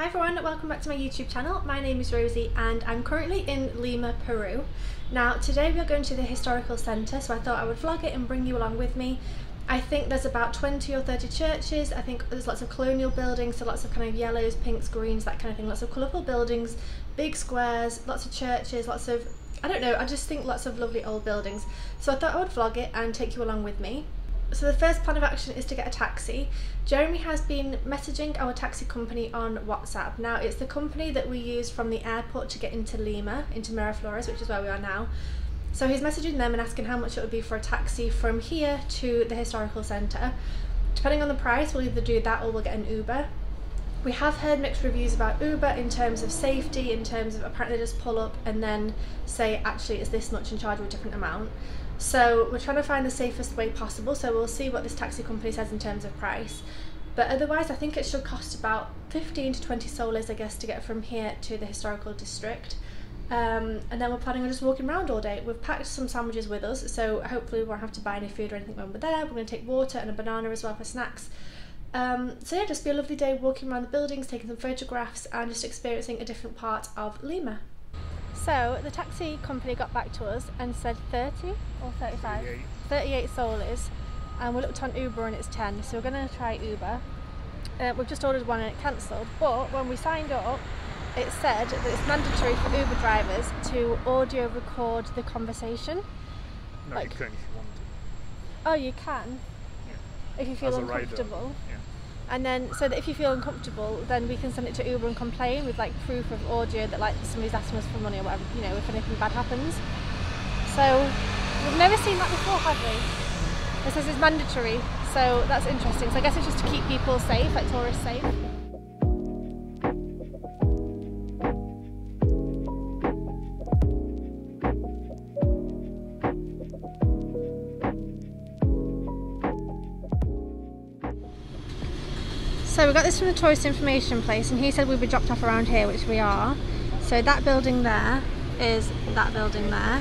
Hi everyone, welcome back to my YouTube channel. My name is Rosie and I'm currently in Lima, Peru. Now today we are going to the historical centre so I thought I would vlog it and bring you along with me. I think there's about 20 or 30 churches, I think there's lots of colonial buildings, so lots of kind of yellows, pinks, greens, that kind of thing, lots of colourful buildings, big squares, lots of churches, lots of, I don't know, I just think lots of lovely old buildings. So I thought I would vlog it and take you along with me. So the first plan of action is to get a taxi. Jeremy has been messaging our taxi company on WhatsApp. Now it's the company that we use from the airport to get into Lima, into Miraflores, which is where we are now. So he's messaging them and asking how much it would be for a taxi from here to the historical centre. Depending on the price, we'll either do that or we'll get an Uber. We have heard mixed reviews about Uber in terms of safety, in terms of apparently just pull up and then say actually it's this much and charge you a different amount. So we're trying to find the safest way possible. So we'll see what this taxi company says in terms of price. But otherwise, I think it should cost about 15 to 20 soles, I guess, to get from here to the historical district. Um, and then we're planning on just walking around all day. We've packed some sandwiches with us, so hopefully we won't have to buy any food or anything when we're there. We're going to take water and a banana as well for snacks. Um, so yeah, just be a lovely day walking around the buildings, taking some photographs, and just experiencing a different part of Lima. So the taxi company got back to us and said 30 or 35? 38, 38 soles and we looked on Uber and it's 10 so we're going to try Uber. Uh, we've just ordered one and it cancelled but when we signed up it said that it's mandatory for Uber drivers to audio record the conversation. No, like, you can if you want to. Oh, you can? Yeah. If you feel As uncomfortable? Yeah and then so that if you feel uncomfortable then we can send it to Uber and complain with like proof of audio that like somebody's asking us for money or whatever you know if anything bad happens. So we've never seen that before have we? It says it's mandatory so that's interesting. So I guess it's just to keep people safe like tourists safe So we got this from the tourist information place and he said we'd be dropped off around here, which we are. So that building there is that building there.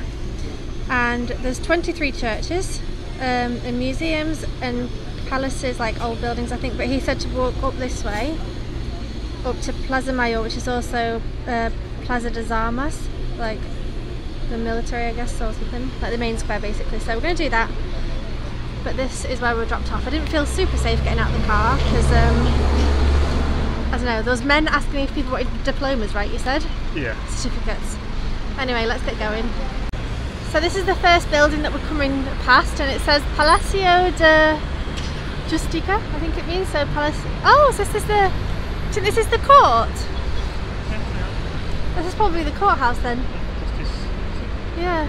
And there's 23 churches um, and museums and palaces, like old buildings I think, but he said to walk up this way, up to Plaza Mayor, which is also uh, Plaza de Armas, like the military I guess or something, like the main square basically. So we're going to do that but this is where we were dropped off. I didn't feel super safe getting out of the car because um, I don't know, those men asking me if people wanted diplomas, right, you said? Yeah. Certificates. Anyway, let's get going. So this is the first building that we're coming past and it says Palacio de Justicia, I think it means, so Palace. Oh, so this is the, so this is the court? This is probably the courthouse then. Yeah.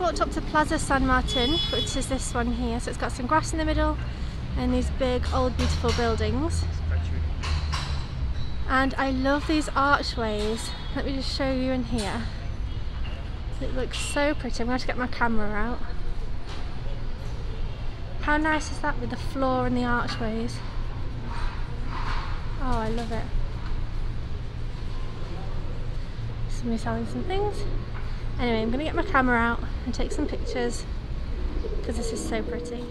Walked up to Plaza San Martin, which is this one here. So it's got some grass in the middle and these big old beautiful buildings. And I love these archways. Let me just show you in here. It looks so pretty. I'm going to get my camera out. How nice is that with the floor and the archways? Oh, I love it. Somebody selling some things. Anyway, I'm going to get my camera out and take some pictures because this is so pretty.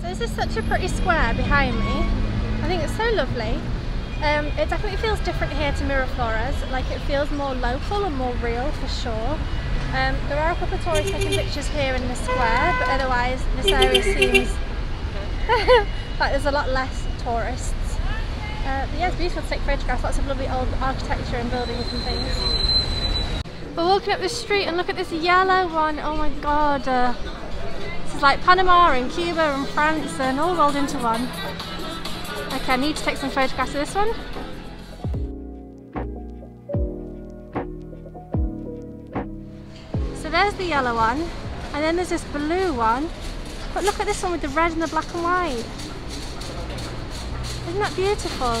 So this is such a pretty square behind me. I think it's so lovely. Um, it definitely feels different here to Miraflores, like it feels more local and more real for sure. Um, there are a couple of tourists taking pictures here in the square, but otherwise this area seems like there's a lot less tourists. Uh, but yeah, it's beautiful to take photographs, lots of lovely old architecture and buildings and things. We're walking up the street and look at this yellow one, oh my god. Uh, this is like Panama and Cuba and France and all rolled into one. I need to take some photographs of this one. So there's the yellow one, and then there's this blue one. But look at this one with the red and the black and white. Isn't that beautiful?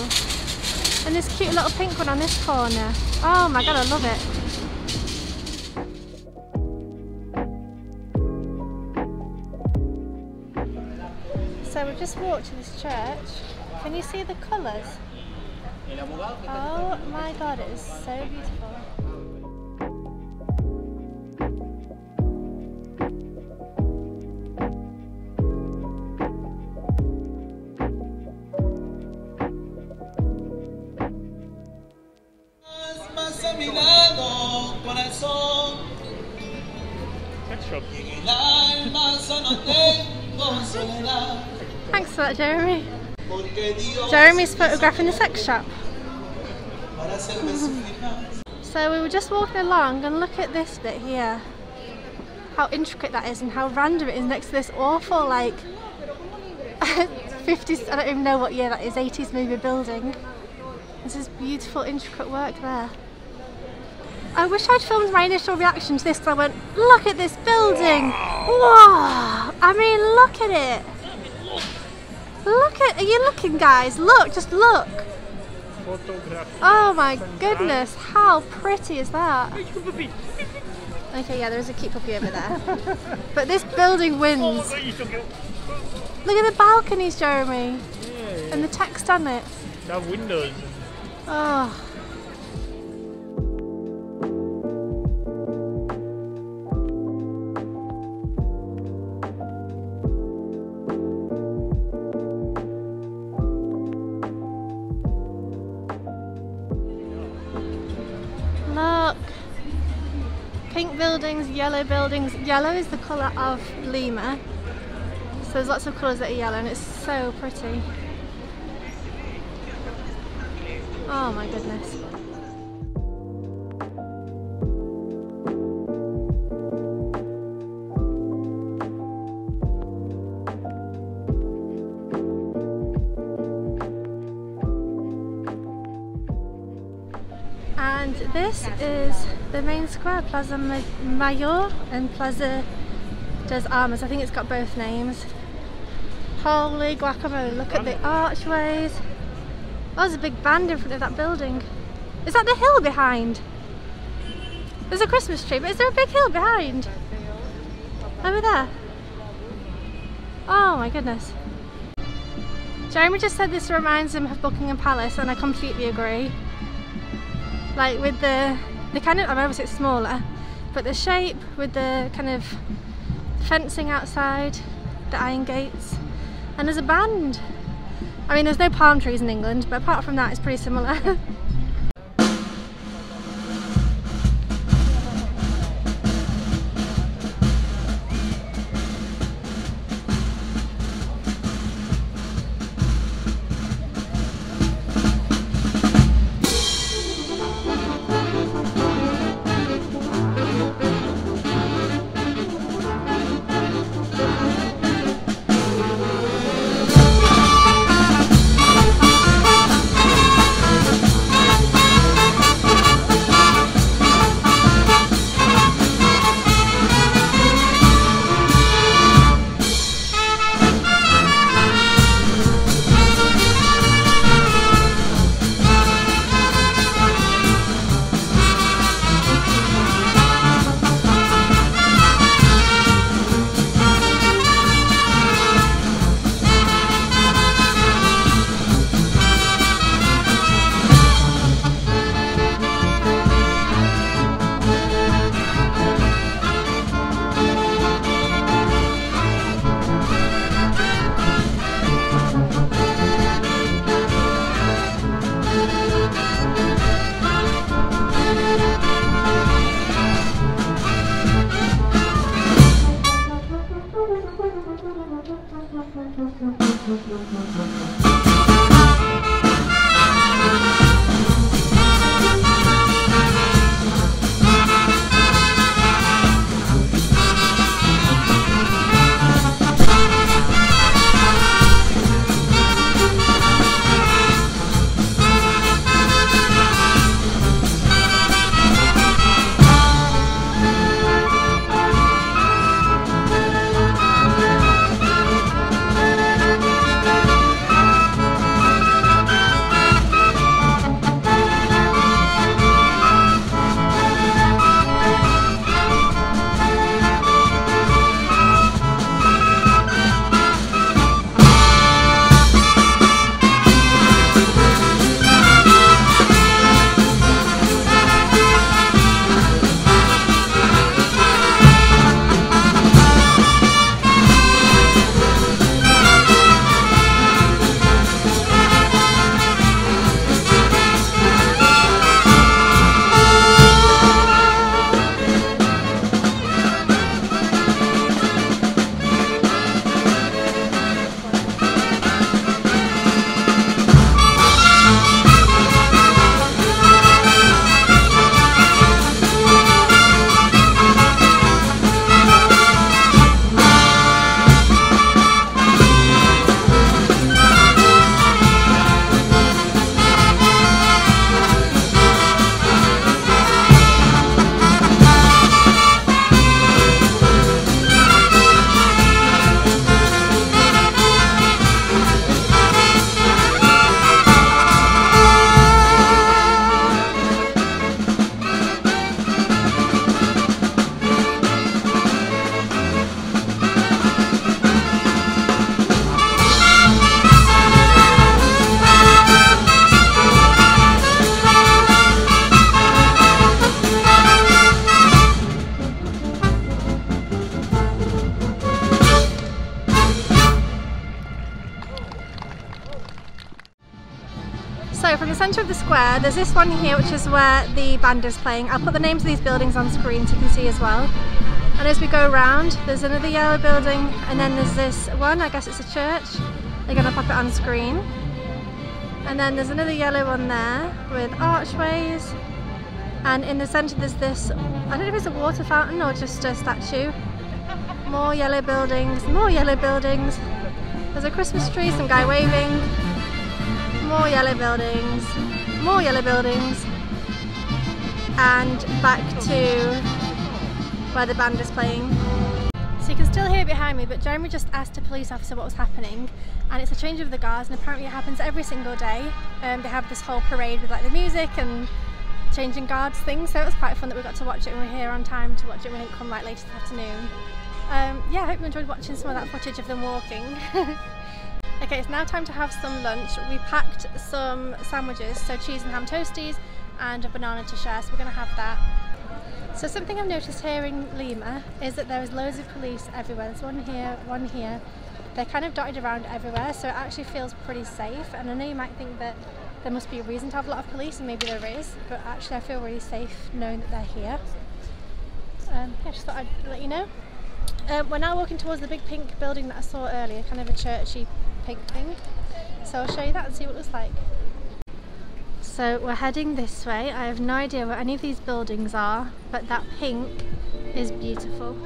And this cute little pink one on this corner. Oh my god, I love it. So we've just walked to this church. Can you see the colours? Oh my god, it is so beautiful. Thanks for that, Jeremy. Jeremy's photographing the sex shop. para hacerme sufrir más. So we were just walking along and look at this bit here. How intricate that is and how random it is next to this awful like 50s, I don't even know what year that is, 80s movie building. This is beautiful intricate work there. I wish I'd filmed my initial reaction to this because I went, look at this building! Whoa! I mean, look at it! Look at, are you looking guys? Look, just look! Photograph. Oh my goodness, how pretty is that? Okay, yeah, there is a cute puppy over there. but this building Oh wins. my god, you took it. Look at the balconies, Jeremy, Yeah. and the text on it. They have windows. Oh. Buildings, yellow buildings. Yellow is the colour of Lima. So there's lots of colours that are yellow and it's so pretty. Oh my goodness. Main square, Plaza Mayor and Plaza des Armas. I think it's got both names. Holy guacamole, look at the archways. Oh, there's a big band in front of that building. Is that the hill behind? There's a Christmas tree, but is there a big hill behind? Over there. Oh my goodness. Jeremy just said this reminds him of Buckingham Palace, and I completely agree. Like with the, the kind of, I mean, obviously it's smaller, but the shape with the kind of fencing outside, the iron gates, and there's a band. I mean, there's no palm trees in England, but apart from that, it's pretty similar. there's this one here, which is where the band is playing. I'll put the names of these buildings on screen so you can see as well. And as we go around, there's another yellow building, and then there's this one, I guess it's a church. They're to pop it on screen. And then there's another yellow one there with archways. And in the centre there's this, I don't know if it's a water fountain or just a statue. More yellow buildings, more yellow buildings. There's a Christmas tree, some guy waving. More yellow buildings, more yellow buildings. And back to where the band is playing. So you can still hear it behind me, but Jeremy just asked a police officer what was happening, and it's a change of the guards, and apparently it happens every single day. Um, they have this whole parade with like the music and changing guards things, so it was quite fun that we got to watch it and we we're here on time to watch it. We didn't come like later this afternoon. Um, yeah, I hope you enjoyed watching some of that footage of them walking. okay, it's now time to have some lunch. We packed some sandwiches, so cheese and ham toasties and a banana to share, so we're going to have that. So something I've noticed here in Lima is that there is loads of police everywhere. There's one here, one here. They're kind of dotted around everywhere, so it actually feels pretty safe. And I know you might think that there must be a reason to have a lot of police, and maybe there is, but actually I feel really safe knowing that they're here. Um, just thought I'd let you know. Um, we're now walking towards the big pink building that I saw earlier, kind of a churchy pink thing. So I'll show you that and see what it looks like. So we're heading this way. I have no idea where any of these buildings are, but that pink is beautiful.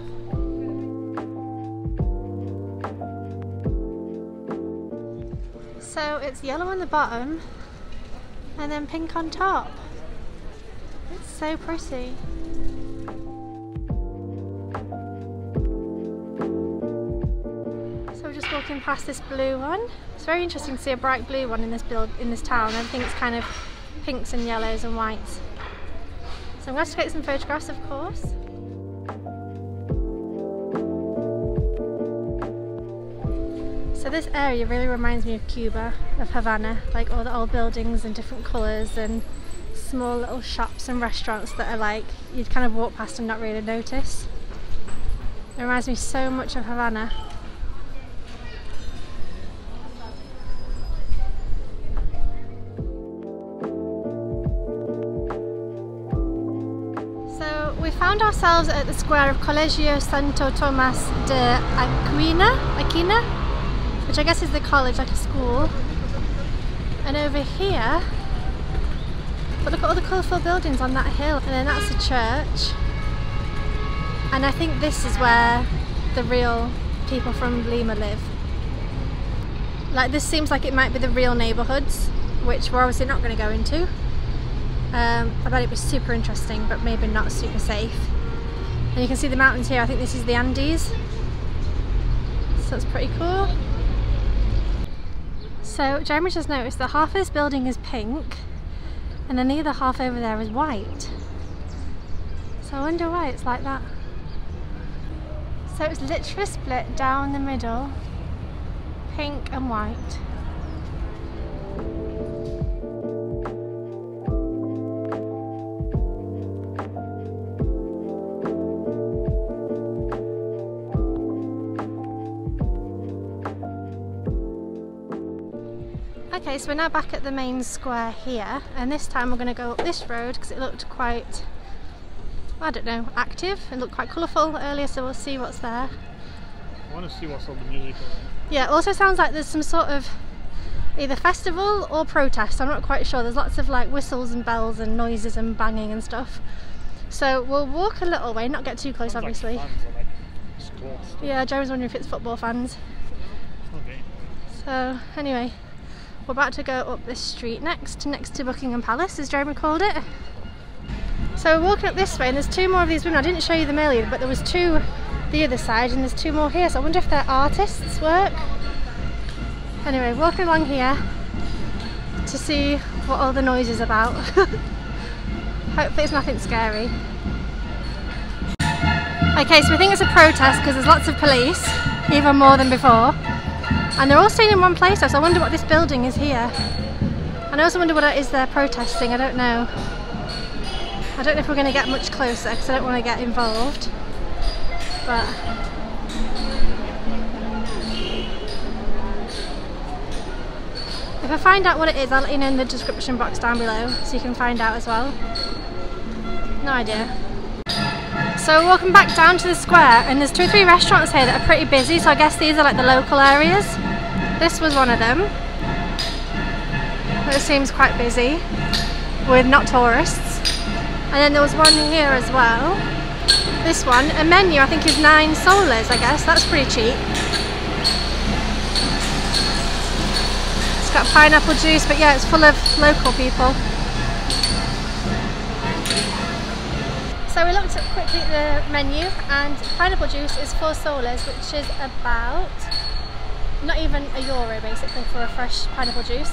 So it's yellow on the bottom and then pink on top. It's so pretty. Walking past this blue one. It's very interesting to see a bright blue one in this build in this town. Everything's kind of pinks and yellows and whites. So I'm going to take some photographs of course. So this area really reminds me of Cuba, of Havana, like all the old buildings and different colours and small little shops and restaurants that are like, you'd kind of walk past and not really notice. It reminds me so much of Havana. Ourselves at the square of Colegio Santo Tomas de Aquina, Aquina, which I guess is the college, like a school. And over here, but look at all the colourful buildings on that hill. And then that's a church. And I think this is where the real people from Lima live. Like this seems like it might be the real neighbourhoods, which we're obviously not going to go into. Um, I bet it was super interesting, but maybe not super safe. And you can see the mountains here. I think this is the Andes. So that's pretty cool. So Jeremy just noticed that half of this building is pink and then the other half over there is white. So I wonder why it's like that. So it's literally split down the middle, pink and white. So we're now back at the main square here, and this time we're going to go up this road because it looked quite, I don't know, active. It looked quite colourful earlier, so we'll see what's there. I want to see what's on the music Yeah, it also sounds like there's some sort of either festival or protest. I'm not quite sure. There's lots of like whistles and bells and noises and banging and stuff. So we'll walk a little way, not get too close, Sounds obviously. Like like, yeah, was wondering if it's football fans. Okay. So anyway, we're about to go up this street next, next to Buckingham Palace, as Jeremy called it. So we're walking up this way, and there's two more of these women. I didn't show you them earlier, but there was two the other side, and there's two more here. So I wonder if they're artists' work. Anyway, walking along here to see what all the noise is about. Hopefully it's nothing scary. Okay, so we think it's a protest because there's lots of police, even more than before. And they're all staying in one place, so I wonder what this building is here. And I also wonder what it is they're protesting, I don't know. I don't know if we're going to get much closer because I don't want to get involved. But If I find out what it is, I'll let you know in the description box down below so you can find out as well. No idea. So we're walking back down to the square and there's two or three restaurants here that are pretty busy so I guess these are like the local areas. This was one of them. It seems quite busy with not tourists. And then there was one here as well. This one, a menu I think is nine soles I guess, that's pretty cheap. It's got pineapple juice but yeah it's full of local people. So we looked at quickly the menu and pineapple juice is four soles which is about not even a euro basically for a fresh pineapple juice.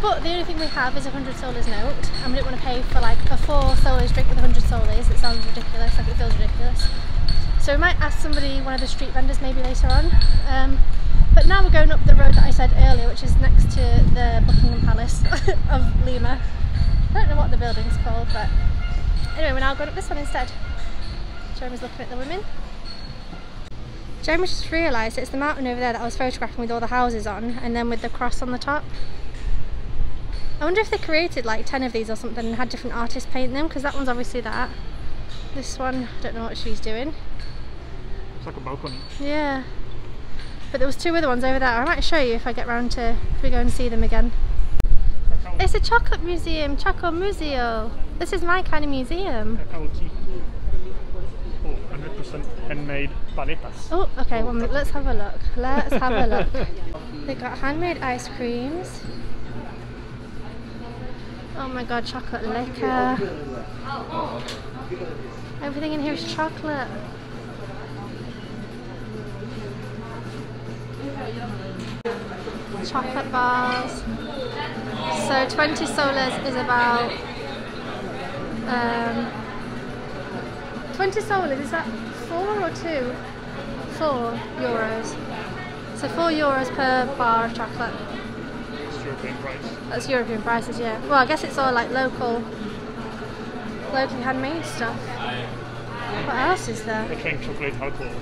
But the only thing we have is a 100 soles note and we didn't want to pay for like a 4 soles drink with 100 soles. It sounds ridiculous, like it feels ridiculous. So we might ask somebody, one of the street vendors maybe later on. Um, but now we're going up the road that I said earlier which is next to the Buckingham Palace of Lima. I don't know what the building's called but Anyway, we're now going up this one instead. Jeremy's looking at the women. Jeremy just realised it's the mountain over there that I was photographing with all the houses on and then with the cross on the top. I wonder if they created like 10 of these or something and had different artists paint them because that one's obviously that. This one, I don't know what she's doing. It's like a balcony. Yeah. But there was two other ones over there. I might show you if I get round to, if we go and see them again. It's a chocolate museum, Choco Museo. This is my kind of museum. Cacao tea. Oh, 100% handmade paletas. Oh, okay, minute. Let's have a look. Let's have a look. They got handmade ice creams. Oh my god, chocolate liquor. Everything in here is chocolate. Chocolate bars. So 20 soles is about um, 20 soles, is that four or two? Four euros. So four euros per bar of chocolate. It's European price. That's European prices, yeah. Well, I guess it's all like local, locally handmade stuff. What else is there? They're trying chocolate alcohol.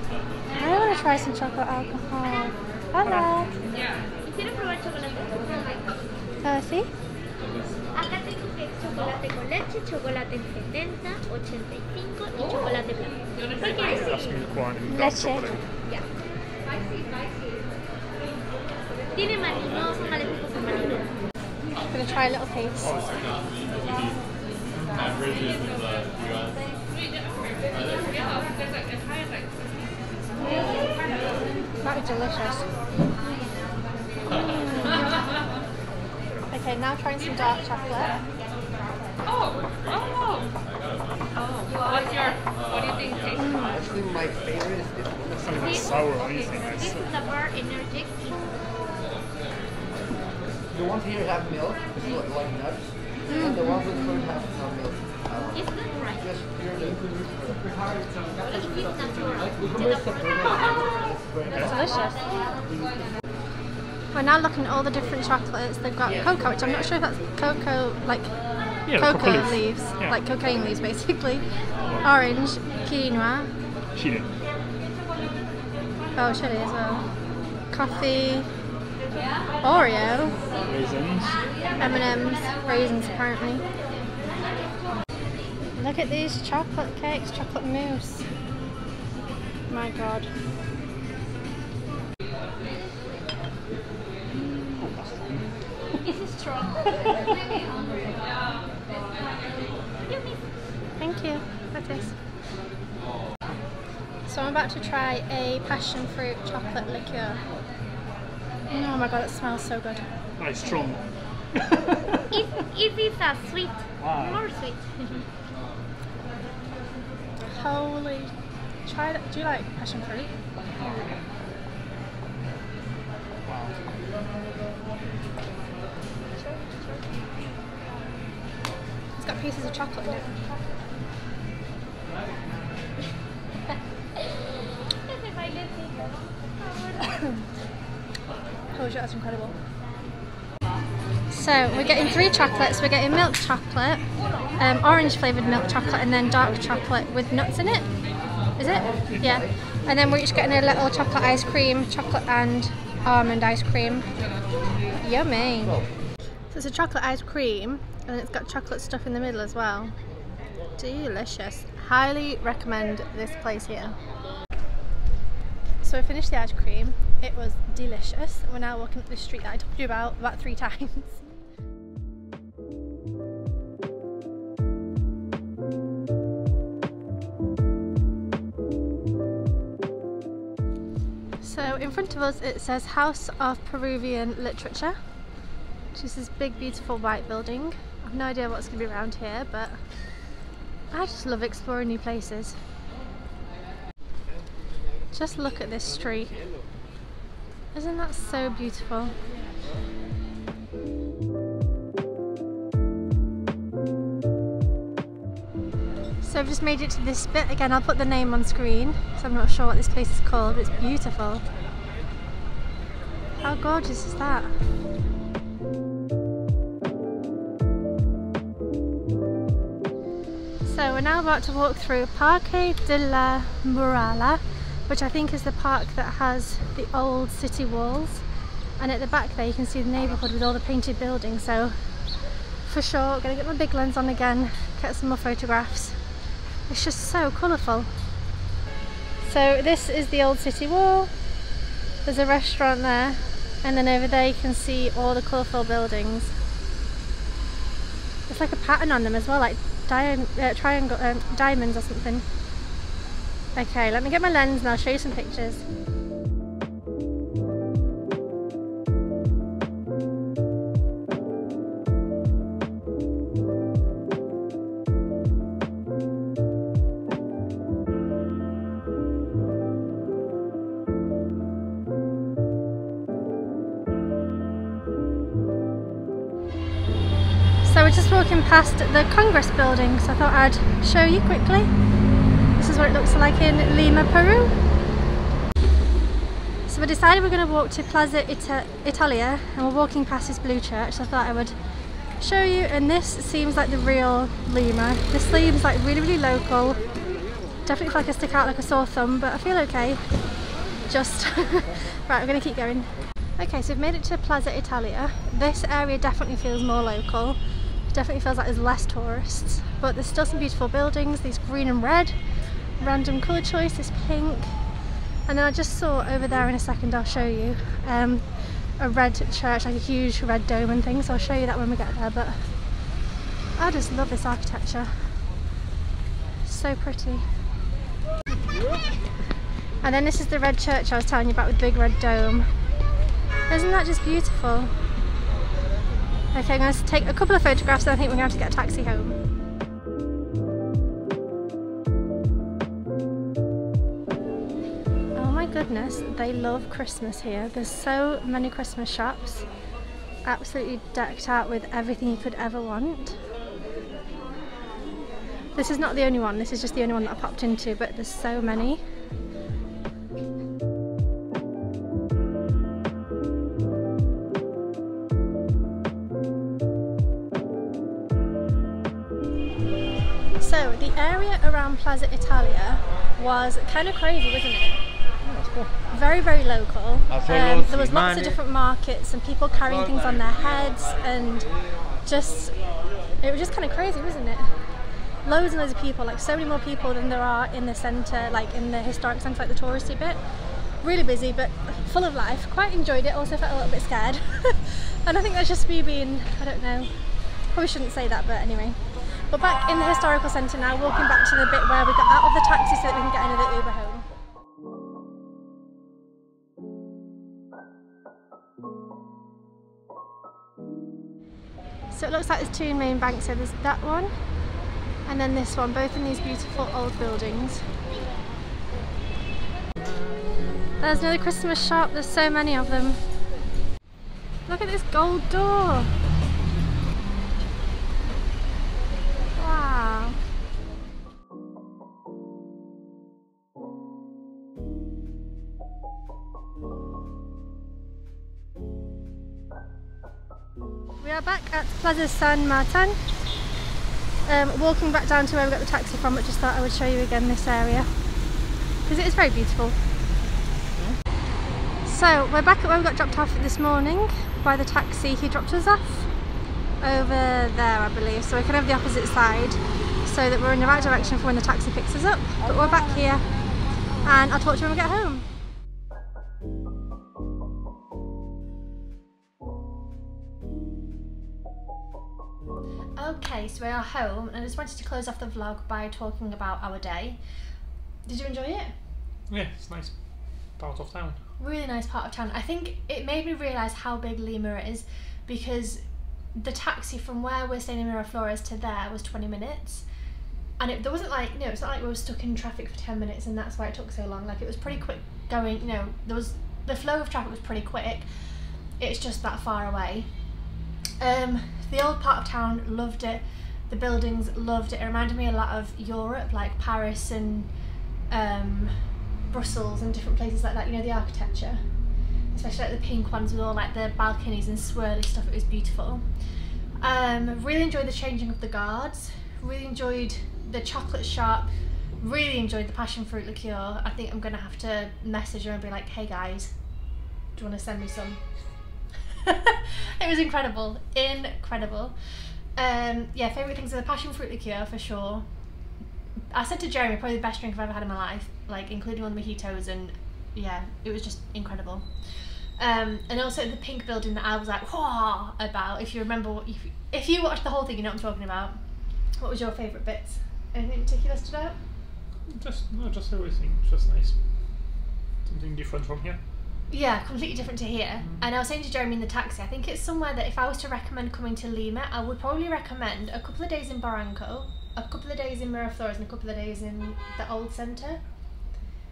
I want to try some chocolate alcohol. Hola. ¿Quieren probar chocolate? See? Acá tengo que es chocolate con leche, chocolate en 70, 85 y chocolate blanco. ¿Cuál quieres? That's milk one and dark Leche. Ya. Tiene maní, no son maléficos con maní. I'm going to try a little piece. That was delicious. Mm. Okay, now trying some dark chocolate. Actually, my favorite is this one. It's not even sour or anything. This It's, is the bar energetic. The ones here have milk, it's like, like nuts, and the ones with fruit have no milk. Uh, It's good, right? just purely. It's natural. Delicious. We're now looking at all the different chocolates. They've got cocoa, which I'm not sure if that's cocoa, like yeah, the cocoa leaf. leaves, Yeah. like cocaine leaves basically. Orange, quinoa, Chile. oh chili as well. Uh, coffee, Oreo, Raisins. M&M's, raisins apparently. Look at these chocolate cakes, chocolate mousse. My god. It's strong. Thank you. That is. So I'm about to try a passion fruit chocolate liqueur. Oh my god, it smells so good. Nice, strong. If, if it's a sweet, Wow. more sweet. Holy. Try that. Do you like passion fruit? Wow. It's got pieces of chocolate in it. Oh that's incredible. So we're getting three chocolates. We're getting milk chocolate, um, orange flavoured milk chocolate, and then dark chocolate with nuts in it. Is it? Yeah. And then we're each getting a little chocolate ice cream, chocolate and almond ice cream. Yummy. So it's a chocolate ice cream and it's got chocolate stuff in the middle as well. Delicious. Highly recommend this place here. So I finished the ice cream. It was delicious. We're now walking up the street that I told you about about three times. So in front of us it says House of Peruvian Literature, which is this big beautiful white building. I've no idea what's going to be around here, but I just love exploring new places. Just look at this street. Isn't that so beautiful? So I've just made it to this bit. Again, I'll put the name on screen, so I'm not sure what this place is called, it's beautiful. How gorgeous is that? Now about to walk through Parque de la Muralla, which I think is the park that has the old city walls. And at the back there you can see the neighbourhood with all the painted buildings. So for sure, gonna get my big lens on again, get some more photographs. It's just so colourful. So this is the old city wall. There's a restaurant there, and then over there you can see all the colourful buildings. It's like a pattern on them as well, like di uh, triangle, um, diamonds or something. Okay, let me get my lens and I'll show you some pictures. Past the Congress building, so I thought I'd show you quickly. This is what it looks like in Lima, Peru. So we decided we're going to walk to Plaza Ita Italia and we're walking past this blue church, so I thought I would show you and this seems like the real Lima. This seems like really really local. Definitely feel like I stick out like a sore thumb, but I feel okay. Just, right, we're going to keep going. Okay, so we've made it to Plaza Italia. This area definitely feels more local. It definitely feels like there's less tourists, but there's still some beautiful buildings, these green and red, random colour choice, this pink. And then I just saw over there in a second, I'll show you, um, a red church, like a huge red dome and things, so I'll show you that when we get there, but I just love this architecture. So pretty. And then this is the red church I was telling you about with big red dome. Isn't that just beautiful? Okay, I'm going to take a couple of photographs and I think we're going to have to get a taxi home. Oh my goodness, they love Christmas here. There's so many Christmas shops. Absolutely decked out with everything you could ever want. This is not the only one, this is just the only one that I popped into, but there's so many. So the area around Plaza Italia was kind of crazy, wasn't it? Very, very local. Um, there was lots of different markets and people carrying things on their heads and just, it was just kind of crazy, wasn't it? Loads and loads of people, like so many more people than there are in the centre, like in the historic centre, like the touristy bit. Really busy, but full of life. Quite enjoyed it, also felt a little bit scared. and I think that's just me being, I don't know, probably shouldn't say that, but anyway. We're back in the historical centre now, walking back to the bit where we got out of the taxi so that we can get another Uber home. So it looks like there's two main banks, so there's that one and then this one, both in these beautiful old buildings. There's another Christmas shop, there's so many of them. Look at this gold door! Are back at Plaza San Martin. Um, walking back down to where we got the taxi from, but just thought I would show you again this area because it is very beautiful. So we're back at where we got dropped off this morning by the taxi he dropped us off over there I believe so we're kind of the opposite side so that we're in the right direction for when the taxi picks us up but we're back here and I'll talk to you when we get home. Okay, so we are home and I just wanted to close off the vlog by talking about our day. Did you enjoy it? Yeah, it's nice part of town. Really nice part of town. I think it made me realise how big Lima is because the taxi from where we're staying in Miraflores to there was 20 minutes. And it, there wasn't like, you know, it's not like we were stuck in traffic for 10 minutes and that's why it took so long. Like it was pretty quick going, you know, there was, the flow of traffic was pretty quick. It's just that far away. Um, the old part of town loved it. The buildings loved it. It reminded me a lot of Europe, like Paris and um, Brussels and different places like that. You know, the architecture, especially like the pink ones with all like the balconies and swirly stuff. It was beautiful. Um, really enjoyed the changing of the guards. Really enjoyed the chocolate shop. Really enjoyed the passion fruit liqueur. I think I'm gonna have to message her and be like, "Hey guys, do you want to send me some?" it was incredible, incredible. Um, yeah, favorite things are the passion fruit liqueur for sure. I said to Jeremy, probably the best drink I've ever had in my life, like including all the mojitos, and yeah, it was just incredible. Um, and also the pink building that I was like, whoa, about. If you remember, what, if, if you watched the whole thing, you know what I'm talking about. What was your favourite bits? Anything in particular stood out? Just no, just everything. Just nice. Something different from here. Yeah, completely different to here. And I was saying to Jeremy in the taxi, I think it's somewhere that if I was to recommend coming to Lima, I would probably recommend a couple of days in Barranco, a couple of days in Miraflores, and a couple of days in the old centre.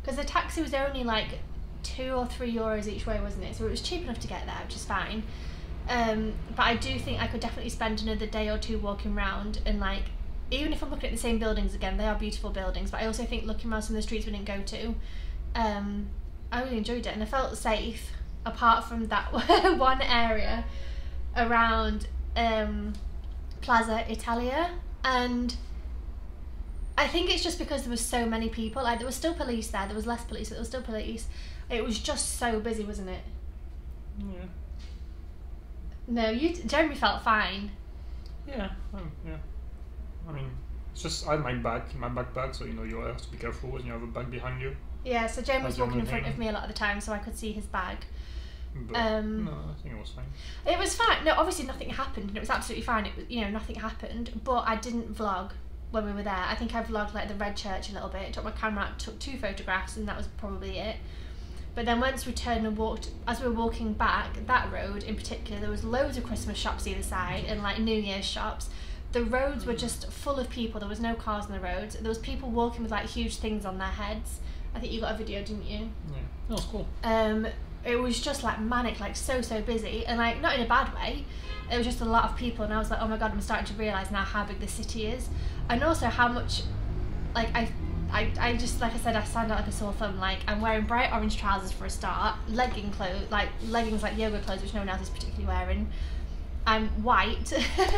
Because the taxi was only like two or three euros each way, wasn't it? So it was cheap enough to get there, which is fine. Um, but I do think I could definitely spend another day or two walking around and like, even if I'm looking at the same buildings again, they are beautiful buildings. But I also think looking around some of the streets we didn't go to, um, I really enjoyed it and I felt safe apart from that one area around um, Plaza Italia and I think it's just because there was so many people like there was still police there there was less police but there was still police it was just so busy wasn't it Yeah. no you Jeremy felt fine Yeah. Um, yeah. I mean, it's just I had my bag my backpack, so you know you have to be careful when you have a bag behind you. Yeah so Jeremy was walking in front of me a lot of the time so I could see his bag But Um, no, I think it was fine. It was fine. No, obviously nothing happened, and it was absolutely fine. It was, you know, nothing happened. But I didn't vlog when we were there. I think I vlogged like the red church a little bit. Took my camera out, took two photographs, and that was probably it. But then once we turned and walked, as we were walking back that road in particular, there was loads of Christmas shops either side and like New Year's shops. The roads were just full of people. There was no cars on the roads. There was people walking with like huge things on their heads. I think you got a video, didn't you? Yeah, that was cool. um, it was just like manic, like so so busy, and like not in a bad way. It was just a lot of people, and I was like, oh my god, I'm starting to realize now how big the city is, and also how much, like I, I, I just like I said, I stand out like a sore thumb. Like I'm wearing bright orange trousers for a start, legging clothes, like leggings like yoga clothes, which no one else is particularly wearing. I'm white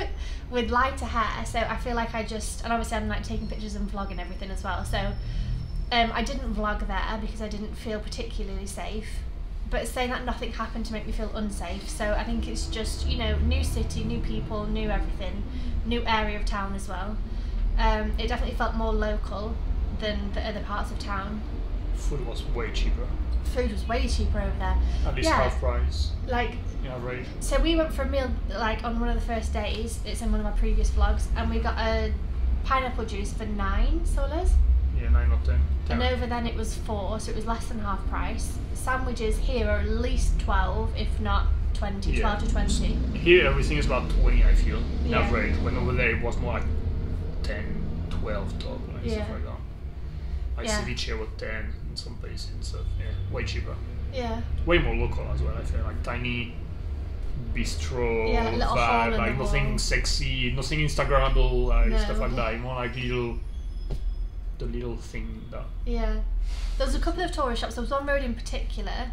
with lighter hair, so I feel like I just, and obviously I'm like taking pictures and vlogging everything as well. So um, I didn't vlog there because I didn't feel particularly safe. But saying that nothing happened to make me feel unsafe. So I think it's just, you know, new city, new people, new everything, new area of town as well. Um, it definitely felt more local than the other parts of town. Food was way cheaper. Food was way cheaper over there. At least Yeah. half price. Like average. So we went for a meal like on one of the first days. It's in one of my previous vlogs, and we got a pineapple juice for nine soles. Nine or ten. And over then it was four, so it was less than half price. Sandwiches here are at least twelve, if not 20, Yeah. 12 to twenty. Here everything is about 20 I feel, Yeah. average. When over there it was more like 10, 12 top, like Yeah. stuff like that. Like Yeah. ceviche was 10 in some places and stuff. Yeah, way cheaper. Yeah, Way more local as well, I feel. Like tiny bistro Yeah, like little hole in vibe, like nothing wall. sexy, nothing Instagrammable, like No. stuff like that. More like little, the little thing that. yeah. There was a couple of tourist shops. There was one road in particular,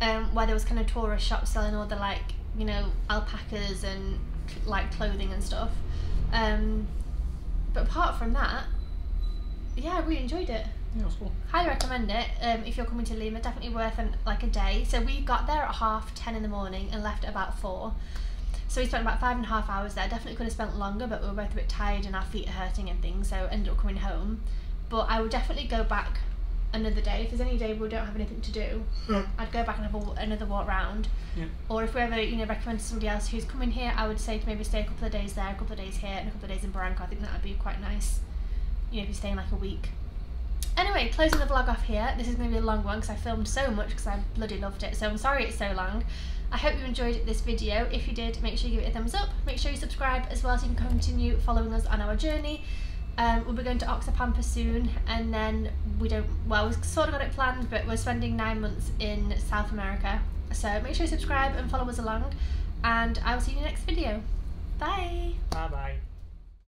um, where there was kind of tourist shops selling all the like you know alpacas and like clothing and stuff. Um, but apart from that, yeah, I really enjoyed it. Yeah, it was cool. highly recommend it um, if you're coming to Lima. Definitely worth an, like a day. So we got there at half ten in the morning and left at about four. So we spent about five and a half hours there. Definitely could have spent longer, but we were both a bit tired and our feet are hurting and things. So ended up coming home. But I would definitely go back another day. If there's any day we don't have anything to do, I'd go back and have a, another walk round. Yeah. Or if we ever, you know, recommend to somebody else who's coming here, I would say to maybe stay a couple of days there, a couple of days here, and a couple of days in Barranco. I think that would be quite nice. You know, if you're staying like a week. Anyway, closing the vlog off here. This is going to be a long one because I filmed so much because I bloody loved it. So I'm sorry it's so long. I hope you enjoyed this video. If you did, make sure you give it a thumbs up. Make sure you subscribe as well so you can continue following us on our journey. Um, we'll be going to Oxapampa soon, and then we don't. Well, we've sort of got it planned, but we're spending nine months in South America. So make sure you subscribe and follow us along, and I will see you in the next video. Bye. Bye bye.